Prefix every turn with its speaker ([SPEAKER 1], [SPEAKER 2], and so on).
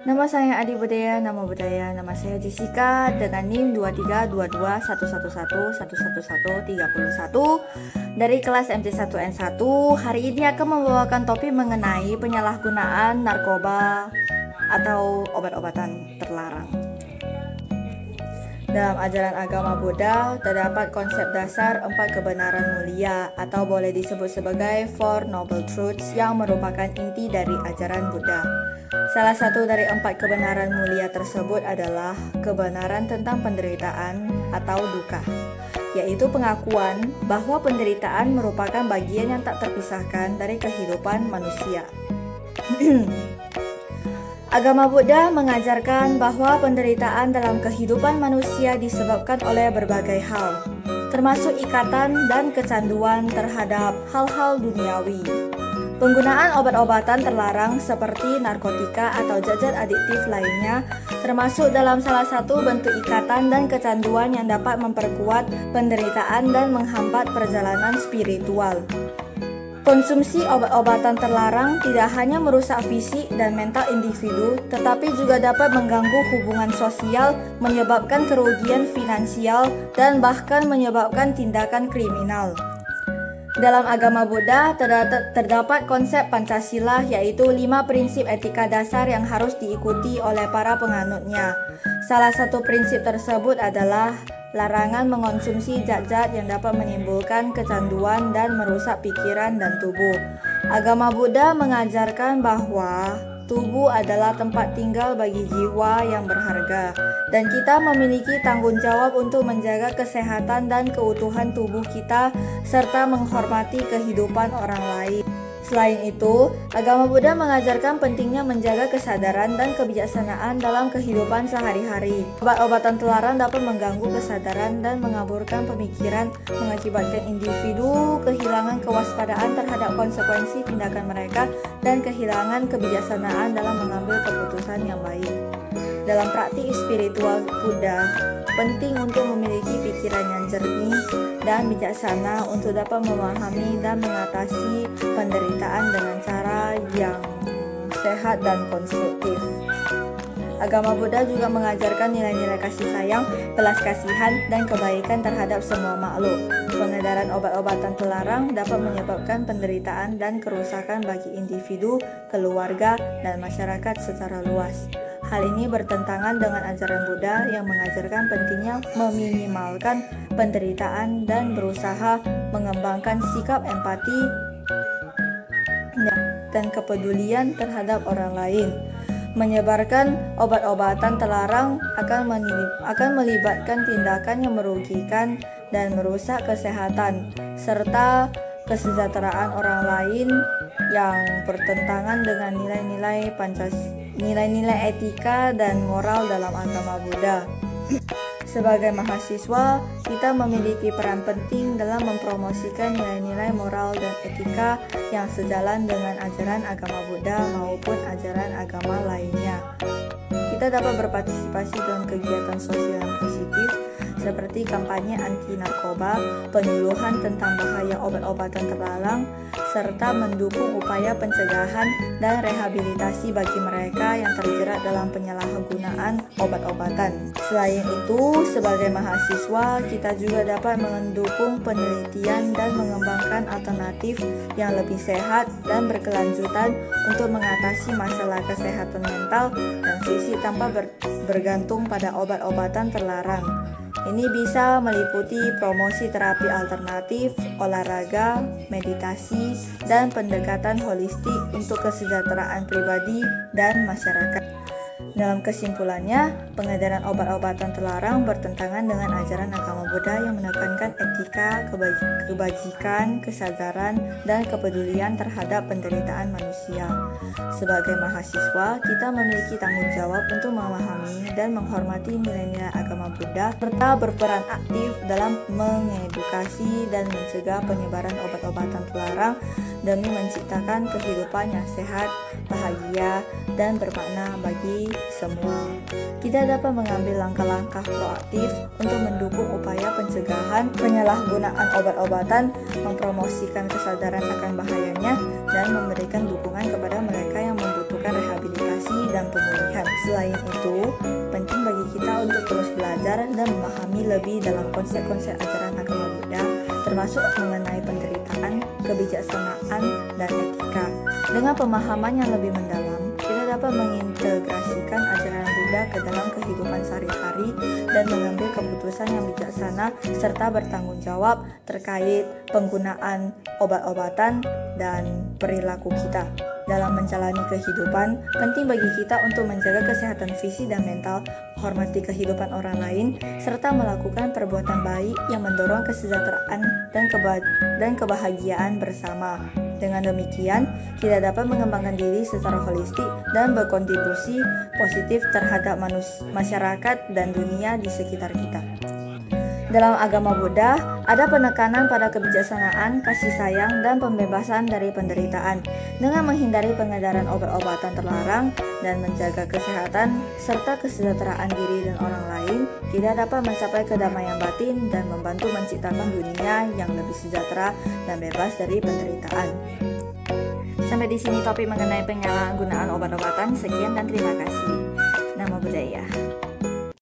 [SPEAKER 1] Nama saya Adi Budaya, nama budaya, nama saya Jessica dengan NIM 23221111131 dari kelas MT1N1. Hari ini akan membawakan topik mengenai penyalahgunaan narkoba atau obat-obatan terlarang. Dalam ajaran agama Buddha terdapat konsep dasar empat kebenaran mulia atau boleh disebut sebagai Four Noble Truths yang merupakan inti dari ajaran Buddha. Salah satu dari empat kebenaran mulia tersebut adalah kebenaran tentang penderitaan atau duka, yaitu pengakuan bahwa penderitaan merupakan bagian yang tak terpisahkan dari kehidupan manusia. Agama Buddha mengajarkan bahwa penderitaan dalam kehidupan manusia disebabkan oleh berbagai hal, termasuk ikatan dan kecanduan terhadap hal-hal duniawi. Penggunaan obat-obatan terlarang seperti narkotika atau zat-zat adiktif lainnya termasuk dalam salah satu bentuk ikatan dan kecanduan yang dapat memperkuat penderitaan dan menghambat perjalanan spiritual. Konsumsi obat-obatan terlarang tidak hanya merusak fisik dan mental individu, tetapi juga dapat mengganggu hubungan sosial, menyebabkan kerugian finansial, dan bahkan menyebabkan tindakan kriminal. Dalam agama Buddha terdapat konsep Pancasila yaitu lima prinsip etika dasar yang harus diikuti oleh para penganutnya. Salah satu prinsip tersebut adalah larangan mengonsumsi zat-zat yang dapat menimbulkan kecanduan dan merusak pikiran dan tubuh. Agama Buddha mengajarkan bahwa Tubuh adalah tempat tinggal bagi jiwa yang berharga, dan kita memiliki tanggung jawab untuk menjaga kesehatan dan keutuhan tubuh kita, serta menghormati kehidupan orang lain. Selain itu, agama Buddha mengajarkan pentingnya menjaga kesadaran dan kebijaksanaan dalam kehidupan sehari-hari. Obat-obatan terlarang dapat mengganggu kesadaran dan mengaburkan pemikiran, mengakibatkan individu kehilangan kewaspadaan terhadap konsekuensi tindakan mereka dan kehilangan kebijaksanaan dalam mengambil keputusan yang baik. Dalam praktik spiritual Buddha, penting untuk memiliki pikiran yang jernih dan bijaksana untuk dapat memahami dan mengatasi penderitaan dengan cara yang sehat dan konstruktif. Agama Buddha juga mengajarkan nilai-nilai kasih sayang, belas kasihan, dan kebaikan terhadap semua makhluk. Pengedaran obat-obatan terlarang dapat menyebabkan penderitaan dan kerusakan bagi individu, keluarga, dan masyarakat secara luas. Hal ini bertentangan dengan ajaran Buddha yang mengajarkan pentingnya meminimalkan penderitaan dan berusaha mengembangkan sikap empati dan kepedulian terhadap orang lain. Menyebarkan obat-obatan terlarang akan, akan melibatkan tindakan yang merugikan dan merusak kesehatan serta kesejahteraan orang lain yang bertentangan dengan nilai-nilai Pancasila nilai-nilai etika dan moral dalam agama Buddha. Sebagai mahasiswa, kita memiliki peran penting dalam mempromosikan nilai-nilai moral dan etika yang sejalan dengan ajaran agama Buddha maupun ajaran agama lainnya. Kita dapat berpartisipasi dalam kegiatan sosial seperti kampanye anti narkoba, penyuluhan tentang bahaya obat-obatan terlarang, serta mendukung upaya pencegahan dan rehabilitasi bagi mereka yang terjerat dalam penyalahgunaan obat-obatan. Selain itu, sebagai mahasiswa, kita juga dapat mendukung penelitian dan mengembangkan alternatif yang lebih sehat dan berkelanjutan untuk mengatasi masalah kesehatan mental dan sisi tanpa bergantung pada obat-obatan terlarang. Ini bisa meliputi promosi terapi alternatif, olahraga, meditasi, dan pendekatan holistik untuk kesejahteraan pribadi dan masyarakat. Dalam kesimpulannya, pengedaran obat-obatan terlarang bertentangan dengan ajaran agama Buddha yang menekankan etika, kebajikan, kesadaran, dan kepedulian terhadap penderitaan manusia. Sebagai mahasiswa, kita memiliki tanggung jawab untuk memahami dan menghormati nilai-nilai agama Buddha serta berperan aktif dalam mengedukasi dan mencegah penyebaran obat-obatan terlarang demi menciptakan kehidupan yang sehat, bahagia, dan bermakna bagi semua. Kita dapat mengambil langkah-langkah proaktif untuk mendukung upaya pencegahan penyalahgunaan obat-obatan, mempromosikan kesadaran akan bahayanya, dan memberikan dukungan kepada mereka yang membutuhkan rehabilitasi dan pemulihan. Selain itu, penting bagi kita untuk terus belajar dan memahami lebih dalam konsep-konsep ajaran agama Buddha, termasuk mengenai penderitaan, kebijaksanaan, dan etika. Dengan pemahaman yang lebih mendalam, kita dapat mengintegrasikan ajaran Buddha ke dalam kehidupan sehari-hari dan mengambil keputusan yang bijaksana serta bertanggung jawab terkait penggunaan obat-obatan dan perilaku kita. Dalam menjalani kehidupan, penting bagi kita untuk menjaga kesehatan fisik dan mental, hormati kehidupan orang lain, serta melakukan perbuatan baik yang mendorong kesejahteraan dan, keba dan kebahagiaan bersama. Dengan demikian, kita dapat mengembangkan diri secara holistik dan berkontribusi positif terhadap masyarakat dan dunia di sekitar kita. Dalam agama Buddha, ada penekanan pada kebijaksanaan, kasih sayang, dan pembebasan dari penderitaan. Dengan menghindari pengedaran obat-obatan terlarang dan menjaga kesehatan serta kesejahteraan diri dan orang lain, kita dapat mencapai kedamaian batin dan membantu menciptakan dunia yang lebih sejahtera dan bebas dari penderitaan. Sampai di sini topik mengenai penyalahgunaan obat-obatan. Sekian dan terima kasih. Nama budaya.